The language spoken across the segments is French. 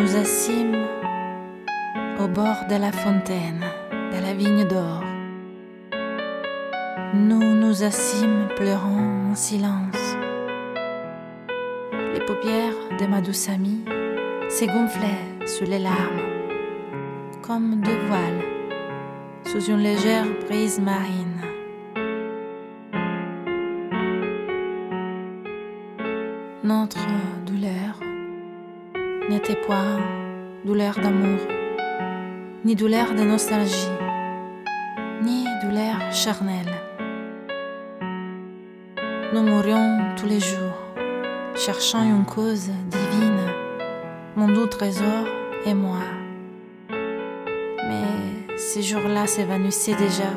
nous assîmes au bord de la fontaine de la vigne d'or. Nous nous assîmes pleurant en silence. Les paupières de ma douce amie se gonflaient sous les larmes, comme deux voiles sous une légère brise marine. Notre douleur n'était point douleur d'amour, ni douleur de nostalgie, ni douleur charnelle. Nous mourions tous les jours, cherchant une cause divine, mon doux trésor et moi. Mais ces jours-là s'évanouissaient déjà,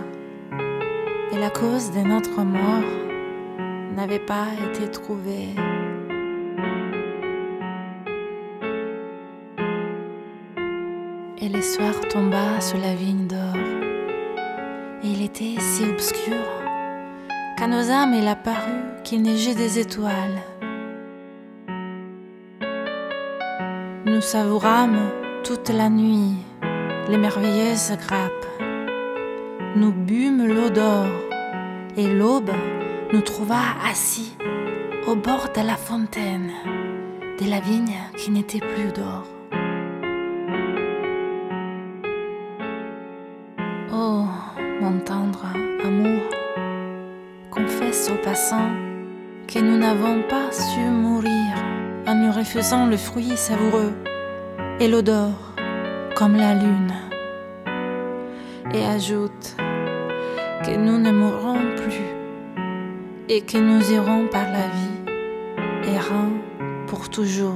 et la cause de notre mort n'avait pas été trouvée. Et le soir tomba sur la vigne d'or, et il était si obscur qu'à nos âmes il apparut qu'il neigeait des étoiles. Nous savourâmes toute la nuit les merveilleuses grappes. Nous bûmes l'eau d'or, et l'aube nous trouva assis au bord de la fontaine de la vigne qui n'était plus d'or. Mon tendre amour, confesse aux passants que nous n'avons pas su mourir en nous refusant le fruit savoureux et l'odeur comme la lune. Et ajoute que nous ne mourrons plus et que nous irons par la vie, errant pour toujours.